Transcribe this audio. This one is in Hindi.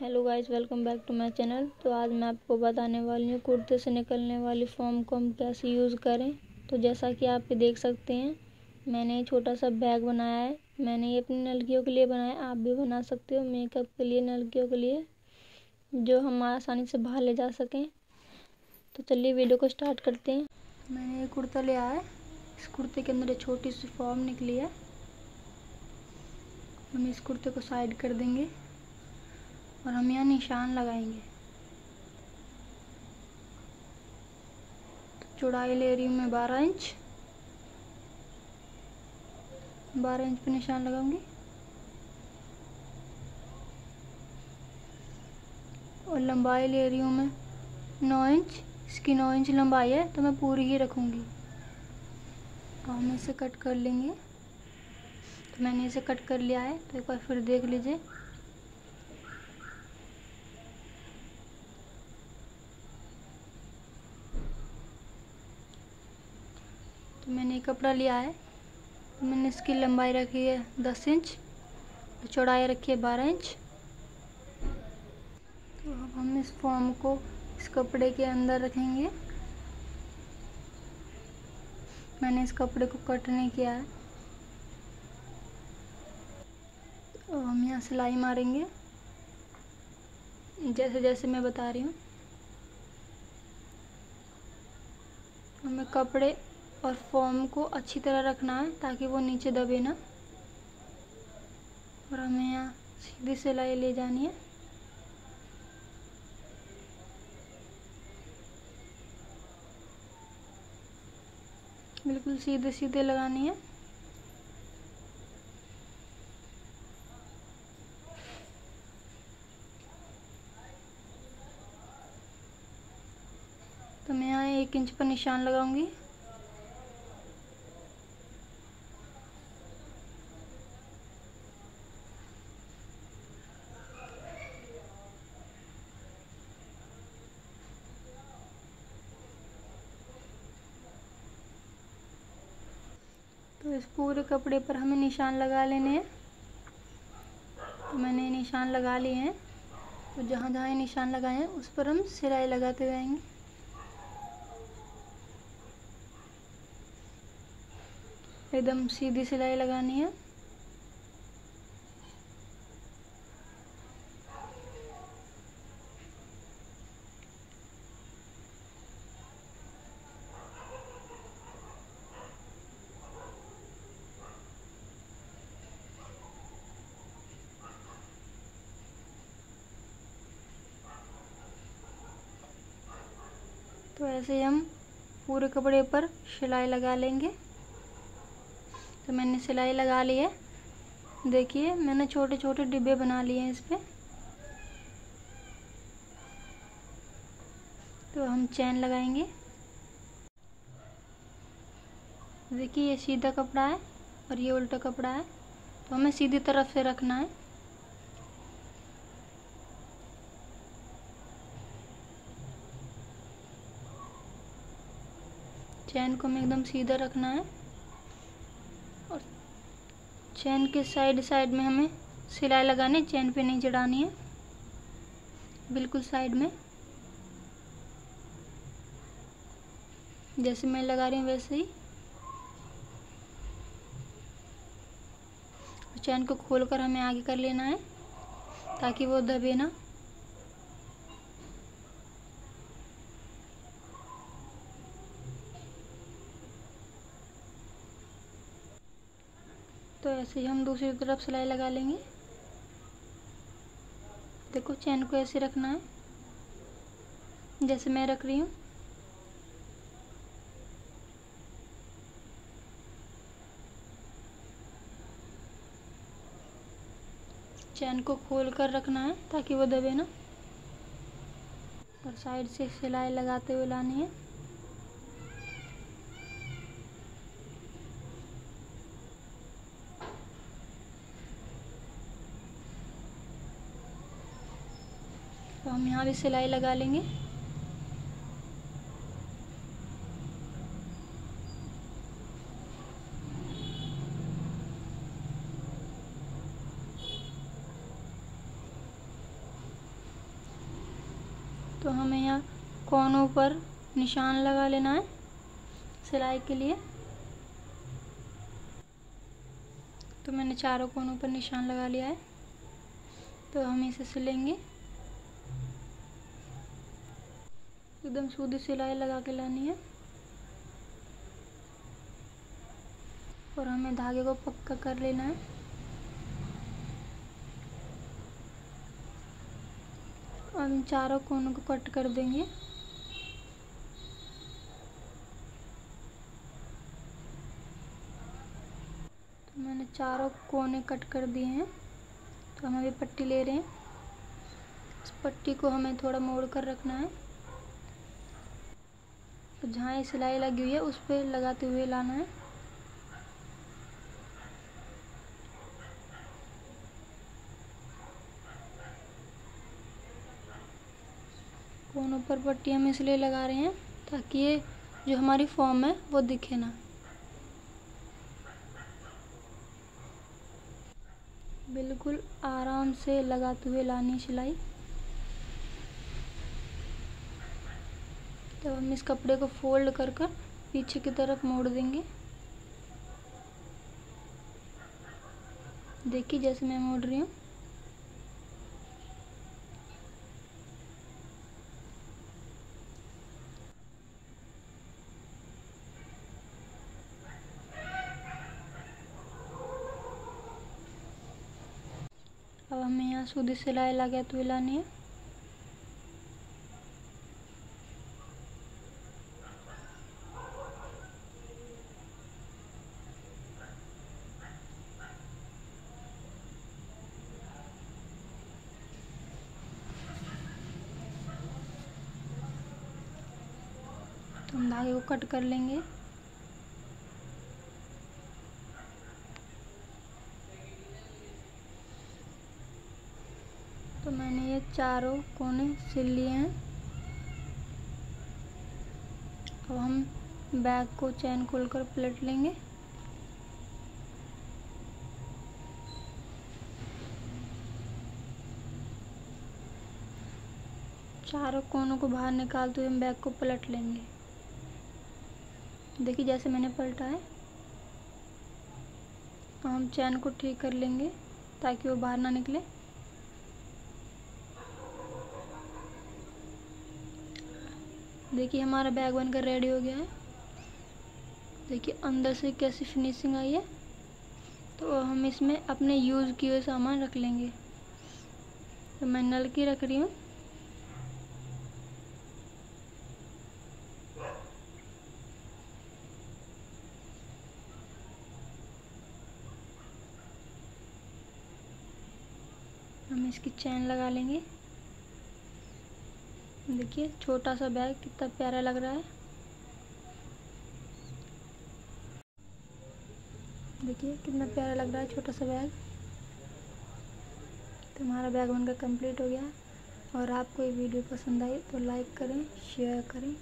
Hello guys, welcome back to my channel. तो आज मैं आपको बताने वाली हूँ कुर्ते से निकलने वाली फॉर्म को हम कैसे यूज़ करें। तो जैसा कि आप देख सकते हैं, मैंने छोटा सा बैग बनाया है। मैंने ये अपनी नलकियों के लिए बनाया आप भी बना सकते हो मेकअप के लिए, नलकियों के लिए, जो हम आसानी से बाहर ले जा सकें। तो चलिए वीडियो को स्टार्ट करते हैं। मैंने ये कुर्ता लिया है। इस कुर्ते के अंदर एक छोटी सी फॉर्म निकली है। हम इस कुर्ते को साइड कर देंगे। और हम यहाँ निशान लगाएँगे। तो चौड़ाई ले रही हूँ मैं बारह इंच। बारह इंच पे निशान लगाऊँगी। और लंबाई ले रही हूँ मैं नौ इंच। इसकी नौ इंच लंबाई है तो मैं पूरी ही रखूँगी। हम इसे कट कर लेंगे। तो मैंने इसे कट कर लिया है तो एक बार फिर देख लीजिए। तो मैंने एक कपड़ा लिया है। मैंने इसकी लंबाई रखी है दस इंच और चौड़ाई रखी है बारह इंच। तो अब हम इस फॉर्म को इस कपड़े के अंदर रखेंगे। मैंने इस कपड़े को कट नहीं किया है। और हम यहाँ सिलाई मारेंगे। जैसे जैसे मैं बता रही हूँ। हमें कपड़े और फॉर्म को अच्छी तरह रखना है ताकि वो नीचे दबे ना। और हमें यहाँ सीधी सिलाई ले जानी है। बिल्कुल सीधे सीधे लगानी है। तो मैं यहाँ एक इंच पर निशान लगाऊँगी। इस पूरे कपड़े पर हमें निशान लगा लेने हैं। तो मैंने निशान लगा लिए हैं। तो जहाँ जहाँ निशान लगाए हैं, उस पर हम सिलाई लगाते जाएँगे। एकदम सीधी सिलाई लगानी है। ऐसे हम पूरे कपड़े पर सिलाई लगा लेंगे। तो मैंने सिलाई लगा ली है। देखिए, मैंने छोटे छोटे डिब्बे बना लिए हैं इस पर तो हम चैन लगाएँगे। देखिए, ये सीधा कपड़ा है और ये उल्टा कपड़ा है। तो हमें सीधी तरफ़ से रखना है। चैन को हमें एकदम सीधा रखना है। और चैन के साइड साइड में हमें सिलाई लगानी चैन पे नहीं चढ़ानी है। बिल्कुल साइड में। जैसे मैं लगा रही हूँ वैसे ही। चैन को खोलकर हमें आगे कर लेना है, ताकि वो दबे ना। तो ऐसे ही हम दूसरी तरफ़ सिलाई लगा लेंगे। देखो चैन को ऐसे रखना है, जैसे मैं रख रही हूँ। चैन को खोल कर रखना है, ताकि वो दबे ना। और साइड से सिलाई लगाते हुए लानी है तो हम यहाँ भी सिलाई लगा लेंगे। तो हमें यहाँ कोनों पर निशान लगा लेना है सिलाई के लिए। तो मैंने चारों कोनों पर निशान लगा लिया है। तो हम इसे सिलेंगे। एकदम सूदी सिलाई लगा के लानी है। और हमें धागे को पक्का कर लेना है। और हम चारों कोनों को कट कर देंगे। तो मैंने चारों कोने कट कर दिए हैं। तो हम अभी पट्टी ले रहे हैं। इस पट्टी को हमें थोड़ा मोड़ कर रखना है। जहाँ ये सिलाई लगी हुई है, उस पर लगाते हुए लाना है। कोनों पर पट्टी हम इसलिए लगा रहे हैं ताकि ये जो हमारी फॉर्म है, वो दिखे ना। बिल्कुल आराम से लगाते हुए लानी सिलाई। तो हम इस कपड़े को फोल्ड कर कर पीछे की तरफ़ मोड़ देंगे। देखिए जैसे मैं मोड़ रही हूँ। अब हमें यहाँ सूदी सिलाई लगा तो लानी है। हम धागे को कट कर लेंगे। तो मैंने ये चारों कोने सिल लिए हैं। अब हम बैग को चैन खोलकर पलट लेंगे। चारों कोनों को बाहर निकालते हुए हम बैग को पलट लेंगे। देखिए, जैसे मैंने पलटा है तो हम चैन को ठीक कर लेंगे ताकि वो बाहर ना निकले। देखिए, हमारा बैग बनकर रेडी हो गया है। देखिए, अंदर से कैसी फिनिशिंग आई है। तो हम इसमें अपने यूज़ किए हुए सामान रख लेंगे। तो मैं नल की रख रही हूँ। इसकी चैन लगा लेंगे। देखिए, छोटा सा बैग, कितना प्यारा लग रहा है। देखिए, कितना प्यारा लग रहा है, छोटा सा बैग। तो हमारा बैग बनकर कंप्लीट हो गया। और आपको ये वीडियो पसंद आई तो लाइक करें शेयर करें।